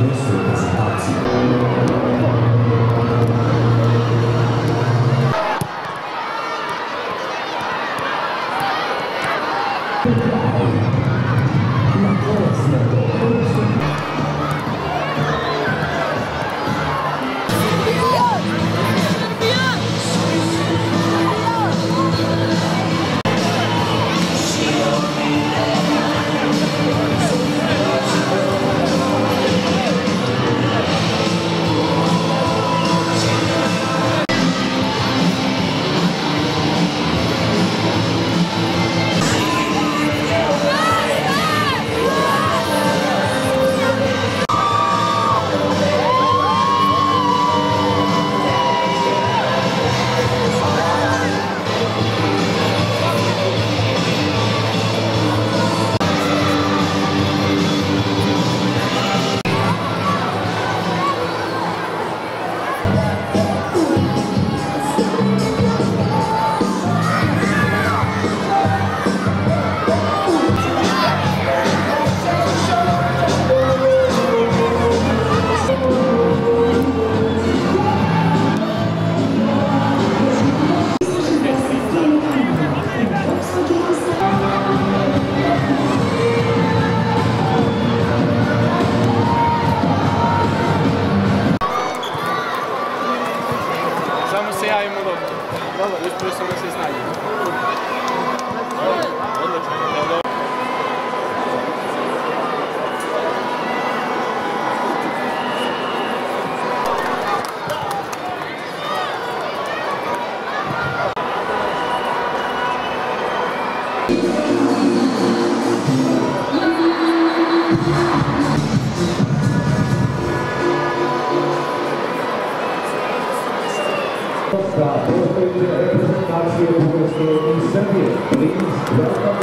Yes, sir. Please welcome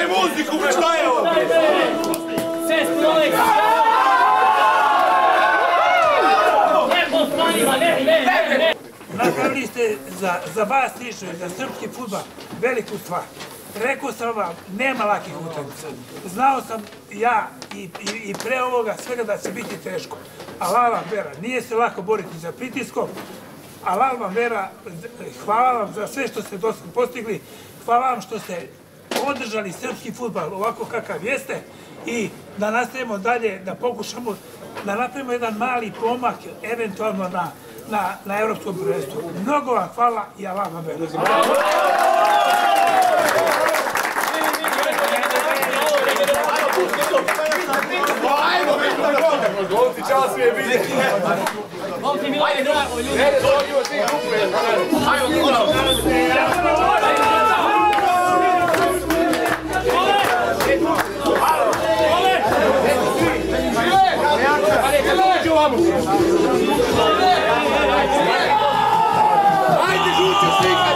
Puštaj muziku, šta je ovo? Napravili ste za, za vas lično i za srpski futbal veliku stvar. Rekao sam vam, nema lakih utakmica. Znao sam ja i, i, i pre ovoga svega da će biti teško. Ali vam vera, nije se lako boriti za pritiskom, ali vam vera, hvala vam za sve što ste do sad postigli, hvala vam što ste održali srpski futbal ovako kakav jeste i da nastavimo dalje, da pokušamo da napravimo jedan mali pomak eventualno na, na, na Europskom prvenstvu. Mnogo vam hvala i ja vam Ajmo, Golci, čao svi je tamo. Ajde, žuća slika!